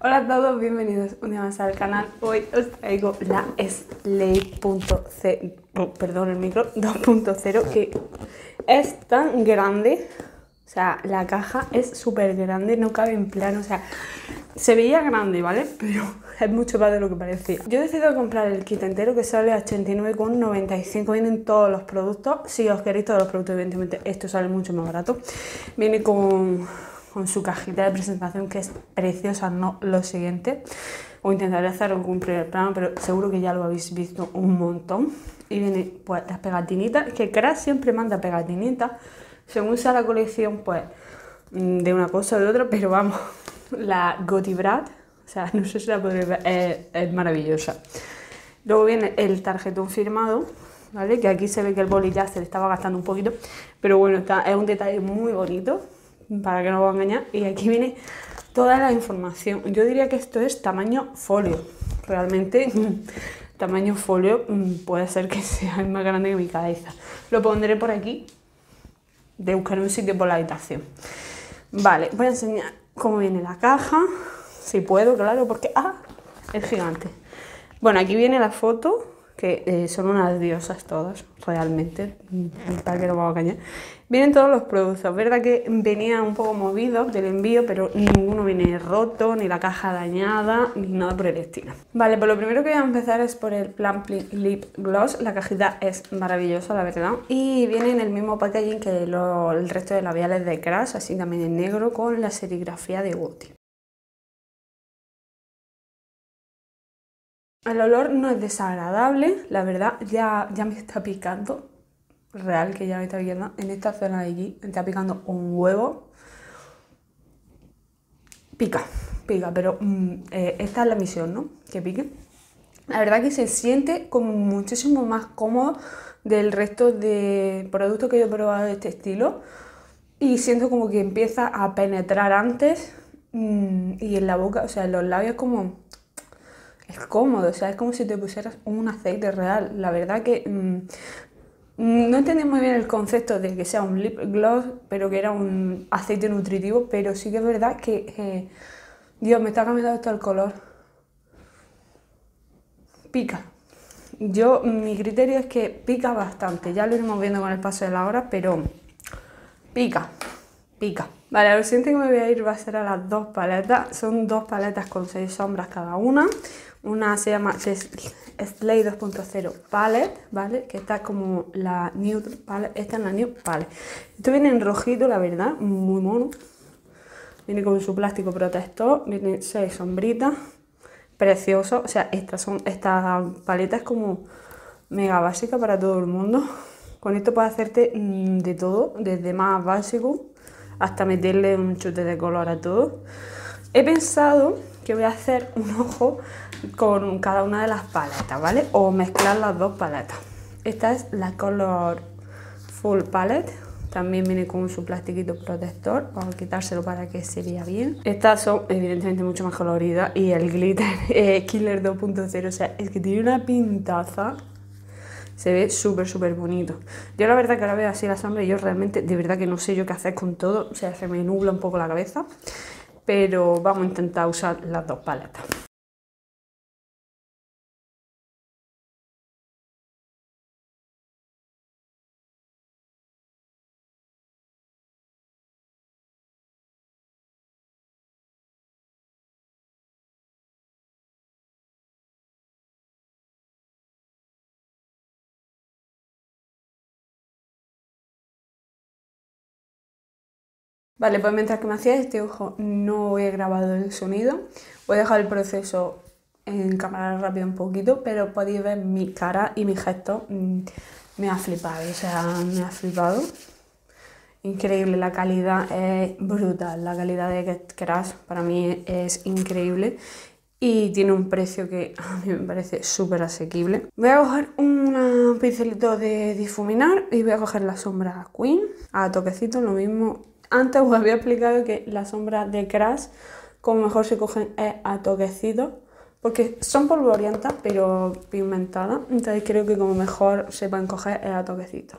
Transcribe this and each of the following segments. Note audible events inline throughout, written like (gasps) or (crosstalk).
Hola a todos, bienvenidos un día más al canal. Hoy os traigo la Slay.0, oh, perdón el micro, (laughs) 2.0 que es tan grande, o sea, la caja es súper grande, no cabe en plano, o sea, se veía grande, ¿vale? Pero (laughs) es mucho más de lo que parecía. Yo he decidido comprar el kit entero que sale a 89,95, vienen todos los productos, si os queréis todos los productos, evidentemente esto sale mucho más barato. Viene con con su cajita de presentación que es preciosa, no lo siguiente. O intentaré hacer un primer plano, pero seguro que ya lo habéis visto un montón. Y viene pues las pegatinitas, que Crash siempre manda pegatinitas. Según sea la colección, pues mm, de una cosa o de otra, pero vamos, (laughs) la Gotibrad, o sea, (laughs) no sé si la podréis ver, es, maravillosa. Luego viene el tarjetón firmado, ¿vale? Que aquí se ve que el boli ya se le estaba gastando un poquito, pero bueno, es un detalle muy bonito para que no os engañar. Y aquí viene toda la información. Yo diría que esto es tamaño folio. Realmente, (laughs) tamaño folio mm, puede ser que (laughs) sea más grande que mi cabeza. Lo pondré por aquí, de buscar un sitio por la habitación. Vale, voy a enseñar cómo viene la caja. Si puedo, claro, porque... ¡Ah! Es gigante. Bueno, aquí viene la foto que eh, son unas diosas todas, realmente, para que no me a engañar. Vienen todos los productos, verdad que venía un poco movido del envío, pero ninguno viene roto, ni la caja dañada, ni nada por el estilo. Vale, pues lo primero que voy a empezar es por el Plumply Lip Gloss, la cajita es maravillosa, la verdad, y viene en el mismo packaging que el resto de labiales de Crash, así también en negro, con la serigrafía de Gucci. El olor no es desagradable, la verdad, ya, ya me está picando. Real que ya me está picando. En esta zona de aquí me está picando un huevo. Pica, pica, pero mm, eh, esta es la misión, ¿no? Que pique. La verdad que se siente como muchísimo más cómodo del resto de productos que yo he probado de este estilo. Y siento como que empieza a penetrar antes mm, y en la boca, o sea, en los labios como es cómodo, o sea, es como si te pusieras un aceite real. La verdad que mm, no entendí muy bien el concepto de que sea un lip gloss, pero que era un aceite nutritivo, pero sí que es verdad que, eh, Dios, me está cambiando esto el color. Pica. Yo, mi criterio es que pica bastante, ya lo iremos viendo con el paso de la hora, pero pica, pica. Vale, lo siguiente que me voy a ir va a ser a las dos paletas. Son dos paletas con seis sombras cada una. Una se llama Slay 2.0 Palette, ¿vale? Que está como la Nude Palette. Esta es la Nude Palette. Esto viene en rojito, la verdad, muy mono. Viene con su plástico protector. Viene seis sombritas. Precioso. O sea, esta, son, esta paleta es como mega básica para todo el mundo. Con esto puedes hacerte mm, de todo, desde más básico hasta meterle un chute de color a todo. He pensado que voy a hacer un ojo con cada una de las paletas, ¿vale? O mezclar las dos paletas. Esta es la Color Full Palette. También viene con su plastiquito protector. Vamos a quitárselo para que se vea bien. Estas son evidentemente mucho más coloridas. Y el glitter (laughs) eh, Killer 2.0. O sea, es que tiene una pintaza. Se ve súper, súper bonito. Yo la verdad que ahora veo así la sombra y yo realmente, de verdad que no sé yo qué hacer con todo. O sea, se me nubla un poco la cabeza. Pero vamos a intentar usar las dos paletas. Vale, pues mientras que me hacía este ojo no he grabado el sonido. Voy a dejar el proceso en cámara rápida un poquito, pero podéis ver mi cara y mi gesto. Mm, me ha flipado, o sea, me ha flipado. Increíble, la calidad es brutal, la calidad de Crash para mí es increíble y tiene un precio que (laughs) a mí me parece súper asequible. Voy a coger un pincelito de difuminar y voy a coger la sombra Queen a toquecito, lo mismo antes os había explicado que las sombras de Crash, como mejor se cogen, es atoquecido, porque son polvorientas pero pigmentadas, entonces creo que como mejor se pueden coger es atoquecito.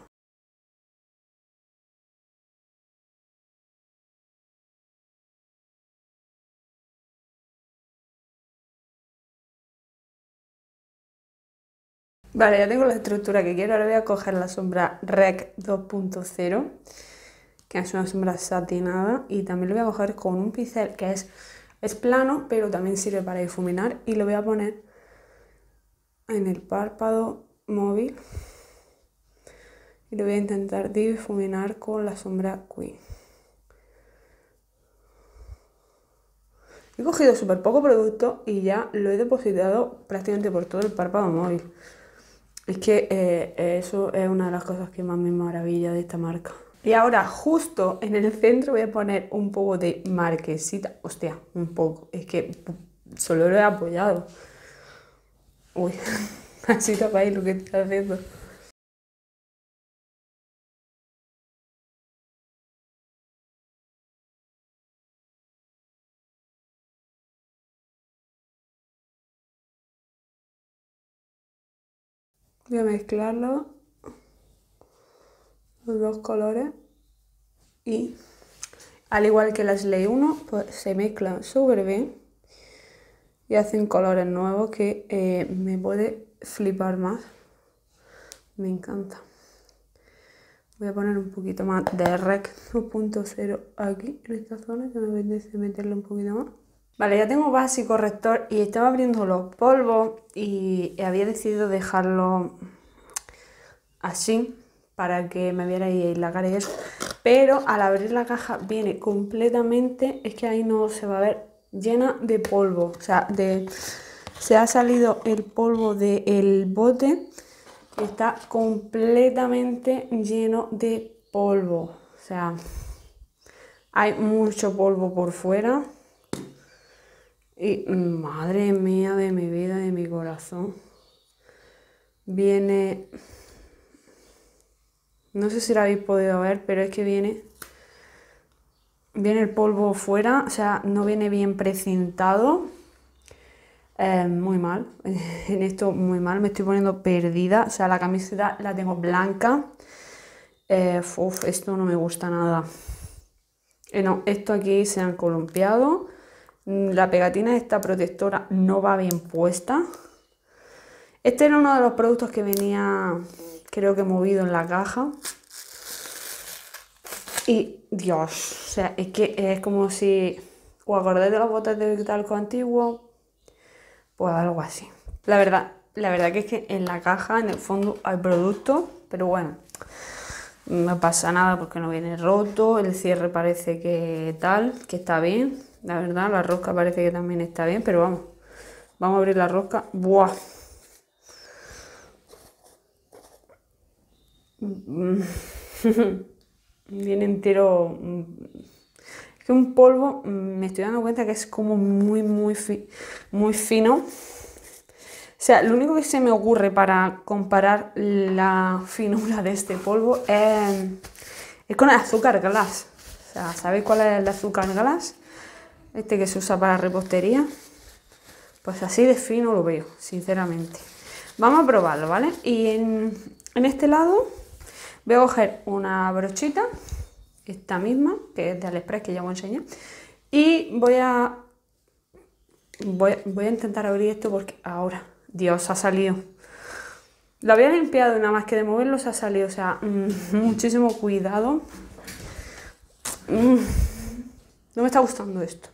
Vale, ya tengo la estructura que quiero. Ahora voy a coger la sombra REC 2.0 que es una sombra satinada. Y también lo voy a coger con un pincel que es, es plano, pero también sirve para difuminar. Y lo voy a poner en el párpado móvil. Y lo voy a intentar difuminar con la sombra Queen. He cogido súper poco producto y ya lo he depositado prácticamente por todo el párpado móvil. Es que eh, eso es una de las cosas que más me maravilla de esta marca. Y ahora justo en el centro voy a poner un poco de marquesita. Hostia, un poco. Es que solo lo he apoyado. Uy, (laughs) así tapáis lo que estoy haciendo. Voy a mezclarlo, los dos colores y al igual que las Ley 1, pues se mezclan súper bien y hacen colores nuevos que eh, me puede flipar más. Me encanta. Voy a poner un poquito más de REC 2.0 aquí, en esta zona, que me apetece meterle un poquito más. Vale, ya tengo base y corrector y estaba abriendo los polvos y había decidido dejarlo así para que me viera ahí la cara y eso. Pero al abrir la caja viene completamente, es que ahí no se va a ver, llena de polvo. O sea, de, se ha salido el polvo del bote y está completamente lleno de polvo. O sea, hay mucho polvo por fuera. Y madre mía de mi vida, de mi corazón, viene, no sé si lo habéis podido ver, pero es que viene, viene el polvo fuera, o sea, no viene bien precintado. Eh, muy mal, (laughs) en esto muy mal, me estoy poniendo perdida, o sea, la camiseta la tengo blanca. Eh, esto no me gusta nada. Eh, no, esto aquí se han columpiado Mm, la pegatina de esta protectora no va bien puesta. Este era uno de los productos que venía, creo que movido en la caja. Y Dios, o sea, es que es como si o acordáis de las botas de talco antiguo, pues algo así. La verdad, la verdad que es que en la caja, en el fondo, hay producto, pero bueno, no pasa nada porque no viene roto, el cierre parece que tal, que está bien. La verdad, la rosca parece que también está bien, pero vamos. Vamos a abrir la rosca. ¡Buah! (laughs) Viene entero. Es que un polvo, me estoy dando cuenta que es como muy, muy, muy fino. O sea, lo único que se me ocurre para comparar la finura de este polvo es, es con el azúcar glass. O sea, ¿sabéis cuál es el azúcar glass? este que se usa para repostería, pues así de fino lo veo, sinceramente. Vamos a probarlo, ¿vale? Y en, este lado voy a coger una brochita, esta misma, que es de Aliexpress, que ya voy a enseñar, y voy a, voy, voy a intentar abrir esto porque ahora, Dios, ha salido. Lo había limpiado y nada más que de moverlo se ha salido, o sea, mm, (laughs) muchísimo cuidado. Mm, no me está gustando esto.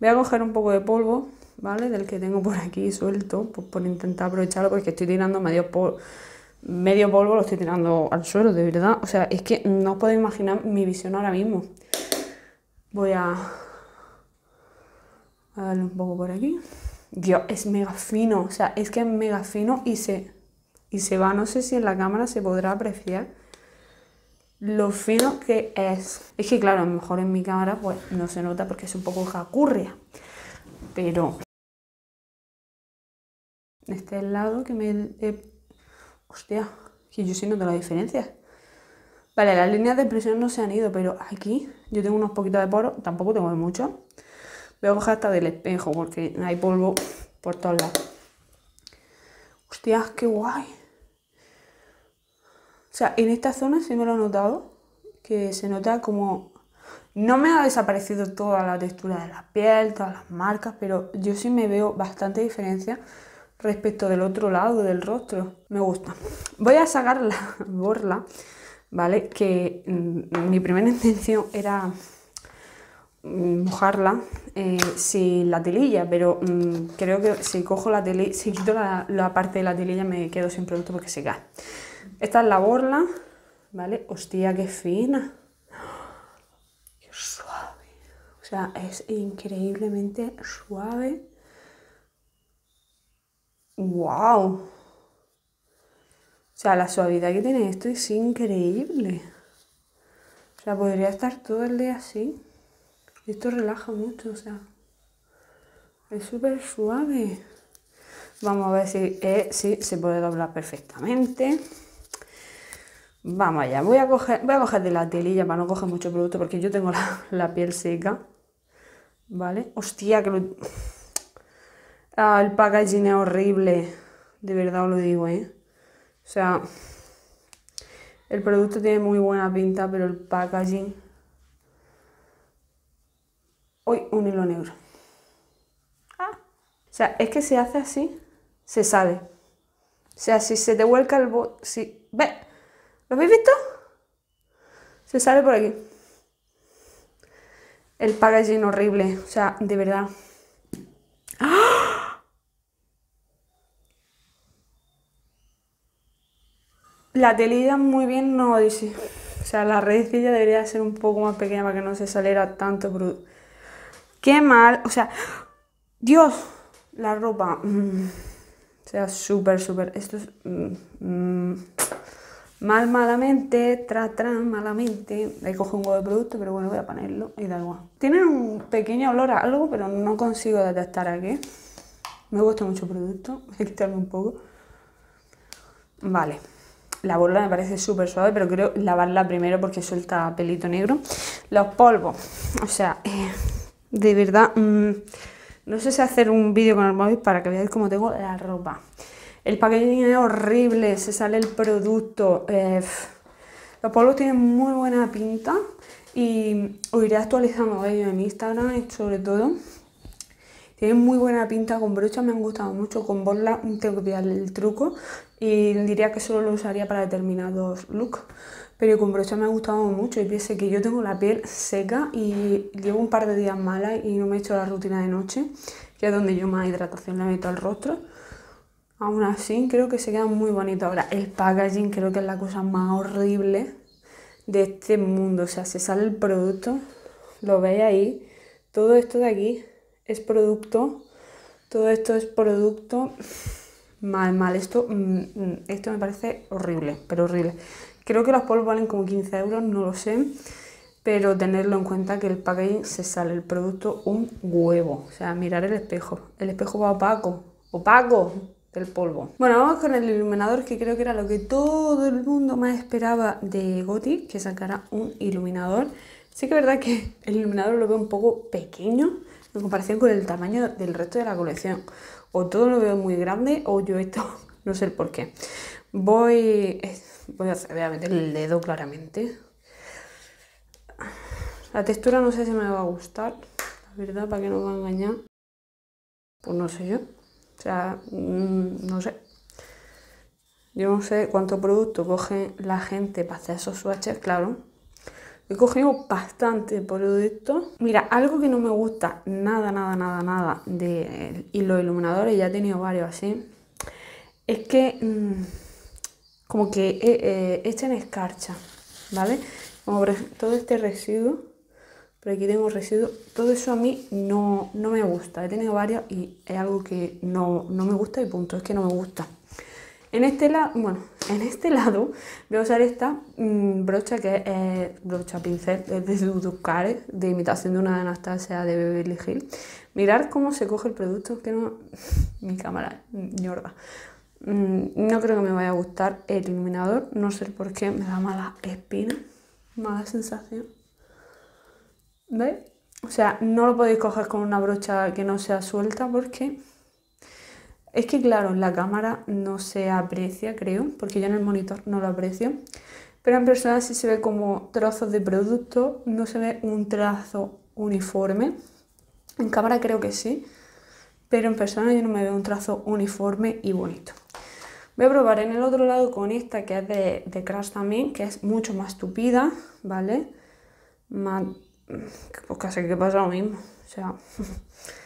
Voy a coger un poco de polvo, ¿vale? Del que tengo por aquí suelto, pues por intentar aprovecharlo, porque estoy tirando medio polvo, medio polvo, lo estoy tirando al suelo, de verdad. O sea, es que no os podéis imaginar mi visión ahora mismo. Voy a, darle un poco por aquí. Dios, es mega fino, o sea, es que es mega fino y se, y se va, no sé si en la cámara se podrá apreciar lo fino que es. Es que claro, a lo mejor en mi cámara pues no se nota porque es un poco jacurria. Pero este lado que me... Hostia, que yo sí noto la diferencia. Vale, las líneas de presión no se han ido, pero aquí yo tengo unos poquitos de poro, tampoco tengo mucho. Voy a coger hasta del espejo porque hay polvo por todos lados. Hostia, qué guay. O sea, en esta zona sí me lo he notado, que se nota como... No me ha desaparecido toda la textura de la piel, todas las marcas, pero yo sí me veo bastante diferencia respecto del otro lado del rostro. Me gusta. Voy a sacar la borla, ¿vale? Que mm, mi primera (laughs) intención era mm, mojarla eh, sin la telilla, pero mm, creo que si cojo la telilla, si quito la, la, parte de la telilla me quedo sin producto porque se cae. Esta es la borla, ¿vale? Hostia, qué fina. (gasps) Qué suave. O sea, es increíblemente suave. ¡Wow! O sea, la suavidad que tiene esto es increíble. O sea, podría estar todo el día así. Esto relaja mucho, o sea. Es súper suave. Vamos a ver si, eh, se puede doblar perfectamente. Vamos allá. Voy a coger, voy a coger de la telilla para no coger mucho producto porque yo tengo la, la piel seca. ¿Vale? Hostia, que lo... Ah, el packaging es horrible. De verdad os lo digo, ¿eh? O sea, el producto tiene muy buena pinta, pero el packaging... Uy, un hilo negro. Ah. O sea, es que se hace así, se sale. O sea, si se te vuelca el... Bo si... ¿Ve? ¿Lo habéis visto? Se sale por aquí. El packaging horrible. O sea, de verdad. La telilla muy bien no dice. O sea, la redecilla debería ser un poco más pequeña para que no se saliera tanto producto. Qué mal. O sea, Dios, la ropa. Mm, o sea, súper, súper. Esto es... Mm, mal, malamente, tra, tra, malamente. Ahí cojo un huevo de producto, pero bueno, voy a ponerlo y da igual. Tienen un pequeño olor a algo, pero no consigo detectar aquí. Me gusta mucho el producto. Voy (laughs) a quitarme un poco. Vale. La bola me parece súper suave, pero creo lavarla primero porque suelta pelito negro. Los polvos, o sea, eh, de verdad, mm, no sé si hacer un vídeo con el móvil para que veáis cómo tengo la ropa. El packaging es horrible, se sale el producto. Eh, los polvos tienen muy buena pinta y os iré actualizando ellos en Instagram sobre todo. Tienen muy buena pinta con brocha, me han gustado mucho. Con borla tengo que el truco y diría que solo lo usaría para determinados looks. Pero con brocha me ha gustado mucho y piense que yo tengo la piel seca y llevo un par de días mala y no me he hecho la rutina de noche, que es donde yo más hidratación le meto al rostro. Aún así, creo que se queda muy bonito. Ahora, el packaging creo que es la cosa más horrible de este mundo. O sea, se sale el producto, lo veis ahí, todo esto de aquí es producto, todo esto es producto, mal, mal, esto, mm, mm, esto me parece horrible, pero horrible. Creo que los polvos valen como 15 euros, no lo sé, pero tenerlo en cuenta que el packaging se sale el producto un huevo, o sea, mirar el espejo, el espejo va opaco, opaco del polvo. Bueno, vamos con el iluminador que creo que era lo que todo el mundo más esperaba de Goti, que sacara un iluminador. Sí que es verdad que el iluminador lo veo un poco pequeño, en comparación con el tamaño del resto de la colección. O todo lo veo muy grande o yo esto (laughs) no sé el por qué. Voy, voy a, voy a meter el dedo claramente. La textura no sé si me va a gustar, la verdad, para que no me va a engañar. Pues no sé yo. O sea, mm, no sé. Yo no sé cuánto producto coge la gente para hacer esos swatches, claro. He cogido bastante producto. Mira, algo que no me gusta nada, nada, nada, nada de los iluminadores, ya he tenido varios así, es que mm, como que eh, eh, echen escarcha, ¿vale? Como todo este residuo, por aquí tengo residuo, todo eso a mí no, no me gusta. He tenido varios y es algo que no, no me gusta y punto, es que no me gusta. En este lado, bueno, en este lado voy a usar esta mm, brocha que es brocha pincel de Duducare, de imitación de una Anastasia de Beverly Hills. Mirar cómo se coge el producto, que no... (laughs) Mi cámara, ñorda. Mm, no creo que me vaya a gustar el iluminador, no sé por qué, me da mala espina, mala sensación. ¿Veis? O sea, no lo podéis coger con una brocha que no sea suelta porque es que claro, la cámara no se aprecia, creo, porque yo en el monitor no lo aprecio. Pero en persona sí se ve como trozos de producto, no se ve un trazo uniforme. En cámara creo que sí, pero en persona yo no me veo un trazo uniforme y bonito. Voy a probar en el otro lado con esta que es de, de Crash también, que es mucho más tupida, ¿vale? Pues casi que pasa lo mismo, o sea... (laughs)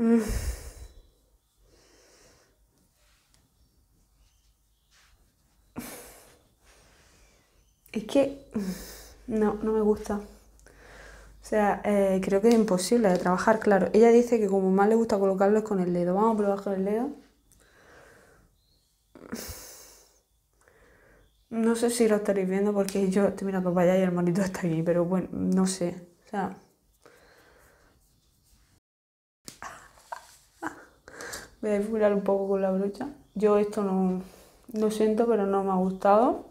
Mm. Es que no, no me gusta. O sea, eh, creo que es imposible de trabajar, claro. Ella dice que como más le gusta colocarlo es con el dedo. Vamos a probar con el dedo. No sé si lo estaréis viendo porque yo estoy mirando para allá y el monito está aquí, pero bueno, no sé. O sea... Voy a disfrutar un poco con la brocha. Yo esto no, no siento, pero no me ha gustado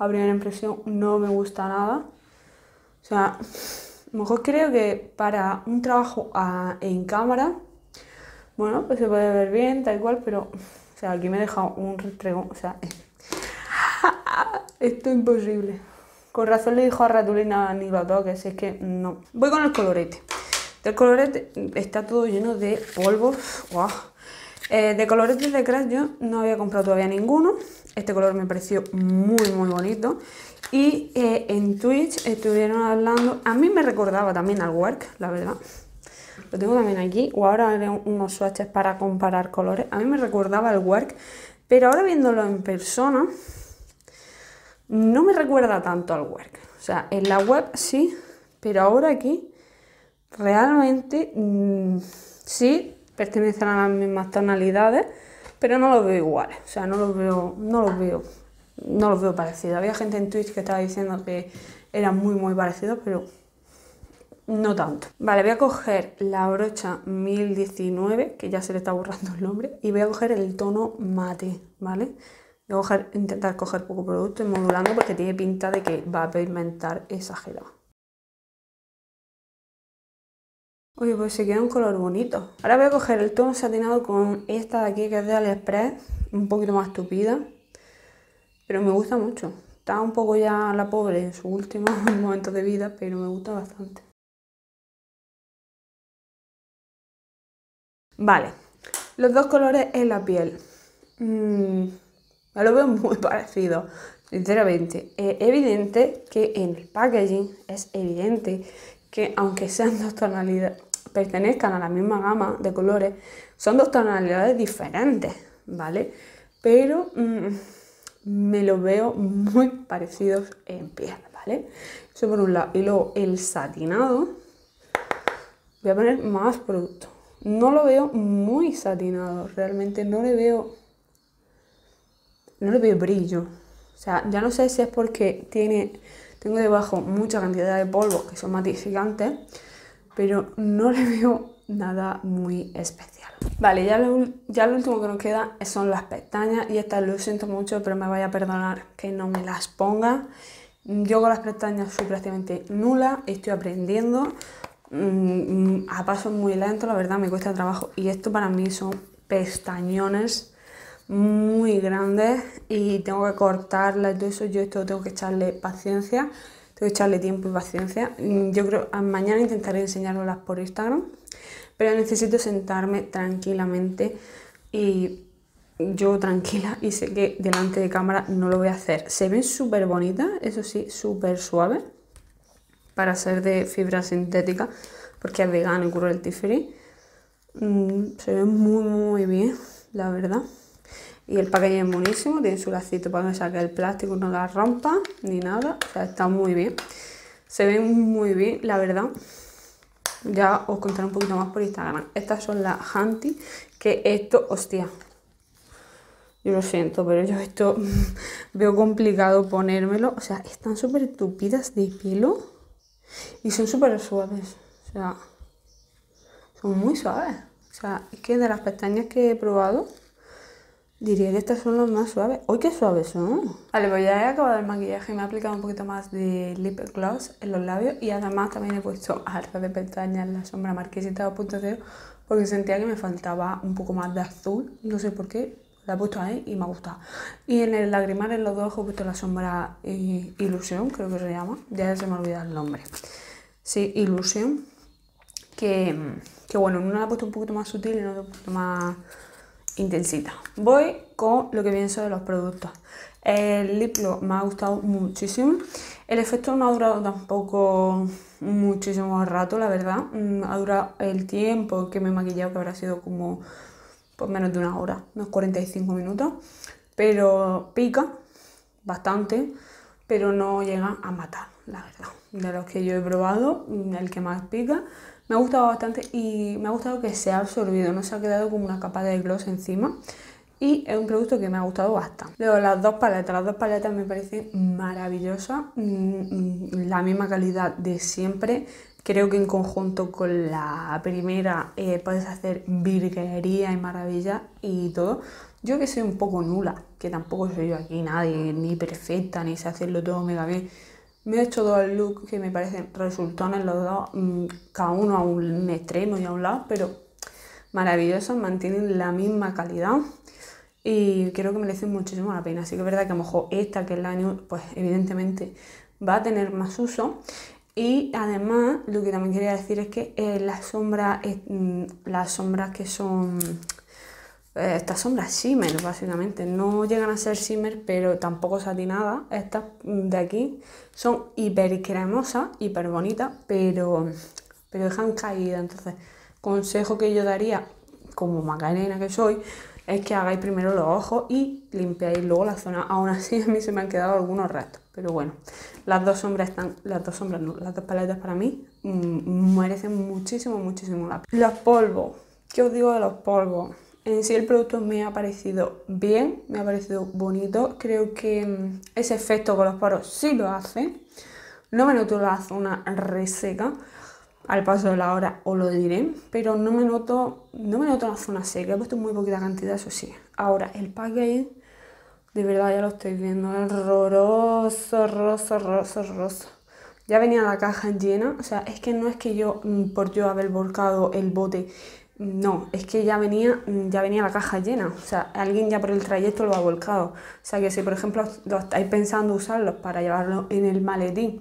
a primera impresión no me gusta nada. O sea, mejor creo que para un trabajo en cámara, bueno, pues se puede ver bien, tal cual, pero, o sea, aquí me he dejado un restregón, o sea, (laughs) esto es imposible. Con razón le dijo a Ratulina ni lo toques, es que no. Voy con el colorete. El colorete está todo lleno de polvos. Eh, de coloretes de Crash yo no había comprado todavía ninguno. Este color me pareció muy muy bonito. Y eh, en Twitch estuvieron hablando, a mí me recordaba también al Work, la verdad. Lo tengo también aquí, o ahora haré unos swatches para comparar colores. A mí me recordaba al Work, pero ahora viéndolo en persona, no me recuerda tanto al Work. O sea, en la web sí, pero ahora aquí realmente mm, sí pertenecen a las mismas tonalidades pero no los veo iguales, o sea, no los veo, no los veo, no los veo parecidos. Había gente en Twitch que estaba diciendo que eran muy, muy parecidos, pero no tanto. Vale, voy a coger la brocha 1019, que ya se le está borrando el nombre, y voy a coger el tono mate, ¿vale? Voy a intentar coger poco producto y modulando porque tiene pinta de que va a pigmentar exagerado. Oye, pues se queda un color bonito. Ahora voy a coger el tono satinado con esta de aquí que es de Aliexpress, un poquito más tupida, pero me gusta mucho. Está un poco ya la pobre en su último (laughs) momento de vida, pero me gusta bastante. Vale, los dos colores en la piel. Mm, me lo veo (laughs) muy parecido, sinceramente. Es evidente que en el packaging es evidente que aunque sean dos tonalidades, pertenezcan a la misma gama de colores, son dos tonalidades diferentes, ¿vale? Pero mm, me lo veo muy parecidos en piel, ¿vale? Eso por un lado. Y luego el satinado, voy a poner más producto. No lo veo muy satinado, realmente no le veo, no le veo brillo. O sea, ya no sé si es porque tiene, tengo debajo mucha cantidad de polvos que son matificantes, pero no le veo nada muy especial. Vale, ya lo, ya lo último que nos queda son las pestañas y estas lo siento mucho, pero me vaya a perdonar que no me las ponga. Yo con las pestañas soy prácticamente nula, estoy aprendiendo mm, a paso muy lento, la verdad me cuesta trabajo y esto para mí son pestañones muy grandes y tengo que cortarlas, todo eso yo esto tengo que echarle paciencia tengo que echarle tiempo y paciencia. Mm, yo creo que mañana intentaré enseñároslas por Instagram, pero necesito sentarme tranquilamente y yo tranquila y sé que delante de cámara no lo voy a hacer. Se ven súper bonitas, eso sí, súper suaves para ser de fibra sintética porque es vegano y cruelty free. Mm, se ven muy muy bien, la verdad. Y el paquete es buenísimo, tiene su lacito para que saque el plástico, no la rompa ni nada. O sea, está muy bien. Se ven muy bien, la verdad. Ya os contaré un poquito más por Instagram. Estas son las Hanti, que esto, hostia. Yo lo siento, pero yo esto (laughs) veo complicado ponérmelo. O sea, están súper tupidas de pelo y son súper suaves. O sea, son muy suaves. O sea, es que de las pestañas que he probado, Diría que estas son las más suaves. ¡Uy, qué suaves son! Vale, pues ya he acabado el maquillaje. Me he aplicado un poquito más de lip gloss en los labios. Y además también he puesto alta de pestañas en la sombra Marquesita 2.0 porque sentía que me faltaba un poco más de azul. No sé por qué. La he puesto ahí y me ha gustado. Y en el lagrimal en los dos he puesto la sombra eh, Ilusión, creo que se llama. Ya se me ha olvidado el nombre. Sí, Ilusión. que, que bueno, una la he puesto un poquito más sutil y en otra un poquito más intensita. Voy con lo que pienso de los productos. El lip gloss me ha gustado muchísimo. El efecto no ha durado tampoco muchísimo rato, la verdad. Mm, ha durado el tiempo que me he maquillado, que habrá sido como pues, menos de una hora, unos 45 minutos. Pero pica bastante, pero no llega a matar, la verdad. De los que yo he probado, el que más pica. Me ha gustado bastante y me ha gustado que se ha absorbido, no se ha quedado como una capa de gloss encima y es un producto que me ha gustado bastante. Luego las dos paletas, las dos paletas me parecen maravillosas, mm, mm, la misma calidad de siempre. Creo que en conjunto con la primera eh, puedes hacer virguería y maravilla y todo. Yo que soy un poco nula, que tampoco soy yo aquí nadie, ni perfecta, ni sé hacerlo todo mega bien. Me he hecho dos looks que me parecen resultones los dos, mm, cada uno a un extremo y a un lado, pero maravillosos, mantienen la misma calidad y creo que merece muchísimo la pena. Así que es verdad que a lo mejor esta, que es la New, pues evidentemente va a tener más uso. Y además, lo que también quería decir es que eh, las sombras, mm, las sombras que son, eh, estas sombras shimmer básicamente, no llegan a ser shimmer, pero tampoco satinadas. Estas de aquí son hiper cremosas, hiper bonitas, pero, pero dejan caída. Entonces, consejo que yo daría, como Macarena que soy, es que hagáis primero los ojos y limpiáis luego la zona. Aún así a mí se me han quedado algunos restos, pero bueno, las dos sombras están, las dos sombras no, las dos paletas para mí mm, merecen muchísimo, muchísimo pena. Los polvos, ¿qué os digo de los polvos? En sí el producto me ha parecido bien, me ha parecido bonito, creo que mm, ese efecto con los poros sí lo hace, no me noto la zona reseca, al paso de la hora os lo diré, pero no me noto, no me noto la zona seca, he puesto muy poquita cantidad, eso sí. Ahora, el packaging, de verdad ya lo estoy viendo, es horroroso, horroroso, horroroso, horroroso. Ya venía la caja llena, o sea, es que no es que yo, mm, por yo haber volcado el bote, no, es que ya venía, mm, ya venía la caja llena, o sea, alguien ya por el trayecto lo ha volcado. O sea, que si por ejemplo lo estáis pensando usarlos para llevarlo en el maletín,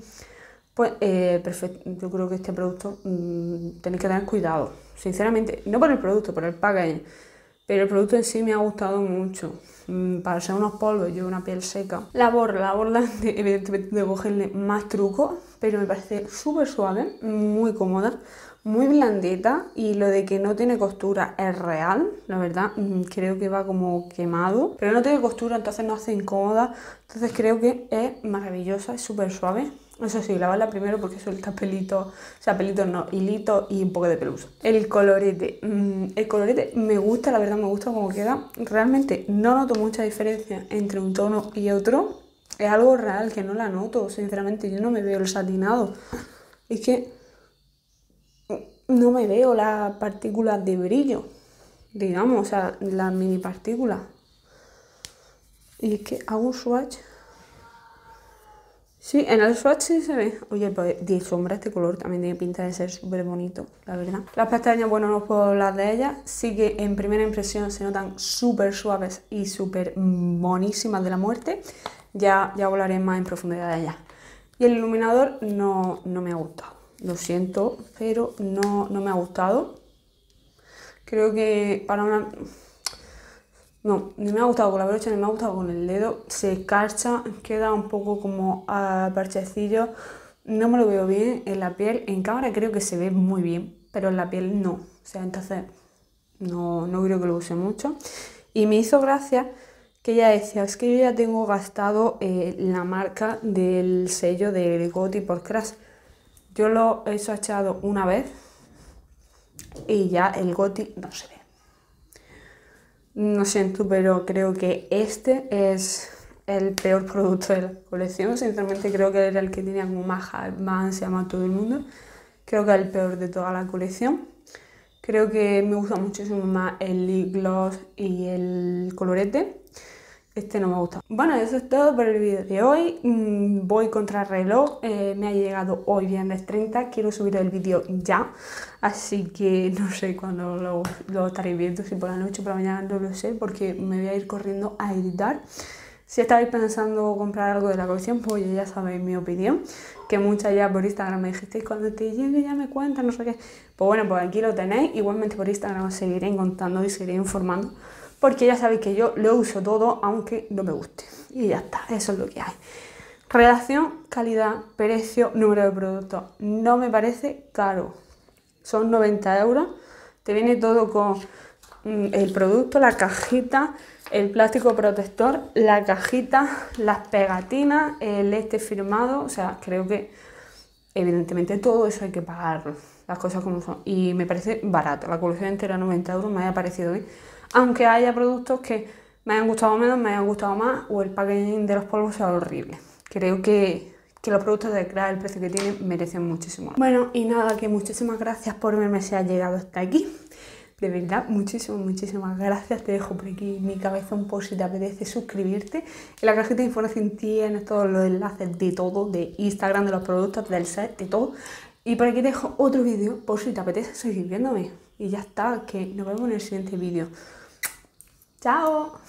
pues eh, perfecto. Yo creo que este producto mm, tenéis que tener cuidado. Sinceramente, no por el producto, por el packaging. Pero el producto en sí me ha gustado mucho. Mm, para ser unos polvos, yo una piel seca. La borla, la borla, (laughs) evidentemente de cogerle más truco, pero me parece súper suave, muy cómoda, muy blandita. Y lo de que no tiene costura es real, la verdad. Mm, creo que va como quemado. Pero no tiene costura, entonces no hace incómoda. Entonces creo que es maravillosa, es súper suave. Eso sí, lavarla primero porque suelta pelito, o sea, pelito no, hilito y un poco de pelusa. El colorete. Mm, el colorete me gusta, la verdad me gusta cómo queda. Realmente no noto mucha diferencia entre un tono y otro. Es algo real que no la noto, sinceramente. Yo no me veo el satinado. Es que no me veo las partículas de brillo, digamos, o sea, las mini partículas. Y es que hago un swatch Sí, en el swatch sí se ve. Oye, pues de sombra este color también tiene pinta de ser súper bonito, la verdad. Las pestañas, bueno, no puedo hablar de ellas. Sí que en primera impresión se notan súper suaves y súper monísimas de la muerte. Ya, ya hablaré más en profundidad de ellas. Y el iluminador no, no me ha gustado. Lo siento, pero no, no me ha gustado. Creo que para una no, ni me ha gustado con la brocha ni me ha gustado con el dedo. Se escarcha, queda un poco como a parchecillo. No me lo veo bien en la piel. En cámara creo que se ve muy bien, pero en la piel no. O sea, entonces no, no creo que lo use mucho. Y me hizo gracia que ella decía, es que yo ya tengo gastado eh, la marca del sello de Goti por Crash. Yo lo he echado una vez y ya el Goti no se ve. No siento, pero creo que este es el peor producto de la colección. Sinceramente creo que era el que tenía como más, más ansia más todo el mundo. Creo que es el peor de toda la colección. Creo que me gusta muchísimo más el lip gloss y el colorete. Este no me gusta. Bueno, eso es todo por el vídeo de hoy. Mm, voy contra reloj. Eh, me ha llegado hoy viernes 30. Quiero subir el vídeo ya. Así que no sé cuándo lo, lo estaréis viendo. Si por la noche o por la mañana no lo sé. Porque me voy a ir corriendo a editar. Si estáis pensando comprar algo de la colección, pues ya sabéis mi opinión, que muchas ya por Instagram me dijisteis cuando te llegue ya me cuentas, no sé qué. Pues bueno, pues aquí lo tenéis. Igualmente por Instagram os seguiré contando y seguiré informando, porque ya sabéis que yo lo uso todo aunque no me guste. Y ya está, eso es lo que hay. Relación, calidad, precio, número de productos. No me parece caro. Son 90 euros. Te viene todo con mm, el producto, la cajita, el plástico protector, la cajita, las pegatinas, el este firmado. O sea, creo que evidentemente todo eso hay que pagarlo. Las cosas como son. Y me parece barato. La colección entera 90 euros me ha parecido bien. Aunque haya productos que me hayan gustado menos, me hayan gustado más o el packaging de los polvos sea horrible creo que, que los productos de Crack, el precio que tienen, merecen muchísimo. Bueno, y nada, que muchísimas gracias por verme si has llegado hasta aquí. De verdad, muchísimas, muchísimas gracias. Te dejo por aquí mi cabezón por si te apetece suscribirte. En la cajita de información tienes todos los enlaces de todo, de Instagram, de los productos, del set, de todo. Y por aquí te dejo otro vídeo por si te apetece seguir viéndome. Y ya está, que nos vemos en el siguiente vídeo. Ciao!